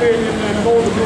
Ленина, должен